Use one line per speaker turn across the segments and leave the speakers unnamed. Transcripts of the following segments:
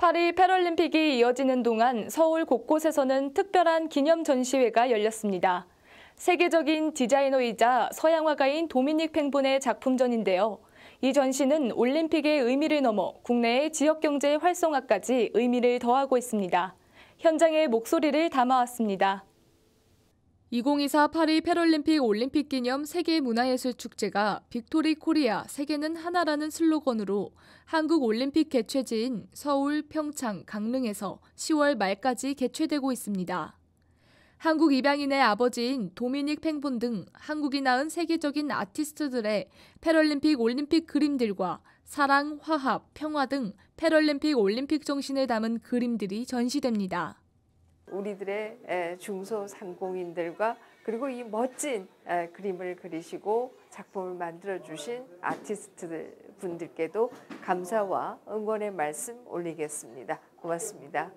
파리 패럴림픽이 이어지는 동안 서울 곳곳에서는 특별한 기념 전시회가 열렸습니다. 세계적인 디자이너이자 서양화가인 도미닉 팽본의 작품전인데요. 이 전시는 올림픽의 의미를 넘어 국내의 지역 경제 활성화까지 의미를 더하고 있습니다. 현장의 목소리를 담아왔습니다. 2024 파리 패럴림픽 올림픽 기념 세계문화예술 축제가 빅토리 코리아 세계는 하나라는 슬로건으로 한국 올림픽 개최지인 서울, 평창, 강릉에서 10월 말까지 개최되고 있습니다. 한국 입양인의 아버지인 도미닉 팽본 등 한국이 낳은 세계적인 아티스트들의 패럴림픽 올림픽 그림들과 사랑, 화합, 평화 등 패럴림픽 올림픽 정신을 담은 그림들이 전시됩니다.
우리들의 에, 중소상공인들과 그리고 이 멋진 에, 그림을 그리시고 작품을 만들어 주신 아티스트 분들께도 감사와 응원의 말씀 올리겠습니다. 고맙습니다.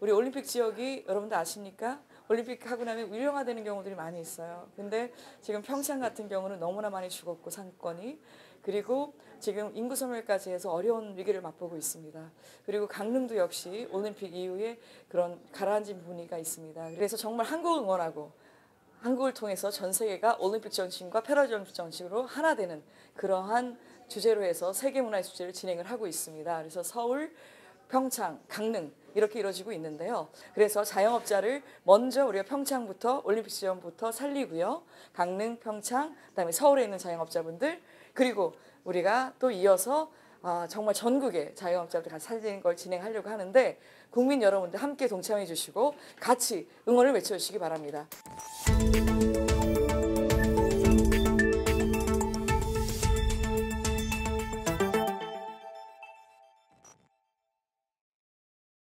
우리 올림픽 지역이 여러분들 아십니까? 올림픽 하고 나면 유령화되는 경우들이 많이 있어요. 근데 지금 평창 같은 경우는 너무나 많이 죽었고 상권이 그리고 지금 인구 소멸까지 해서 어려운 위기를 맛보고 있습니다. 그리고 강릉도 역시 올림픽 이후에 그런 가라앉은 분위기가 있습니다. 그래서 정말 한국을 응원하고 한국을 통해서 전 세계가 올림픽 정신과 패럴림픽 정신으로 하나 되는 그러한 주제로 해서 세계 문화의 축제를 진행을 하고 있습니다. 그래서 서울, 평창, 강릉 이렇게 이루어지고 있는데요. 그래서 자영업자를 먼저 우리가 평창부터 올림픽 지원부터 살리고요. 강릉, 평창, 그다음에 서울에 있는 자영업자분들 그리고 우리가 또 이어서 아, 정말 전국의 자영업자들 같이 살리는 걸 진행하려고 하는데 국민 여러분들 함께 동참해 주시고 같이 응원을 외쳐 주시기 바랍니다.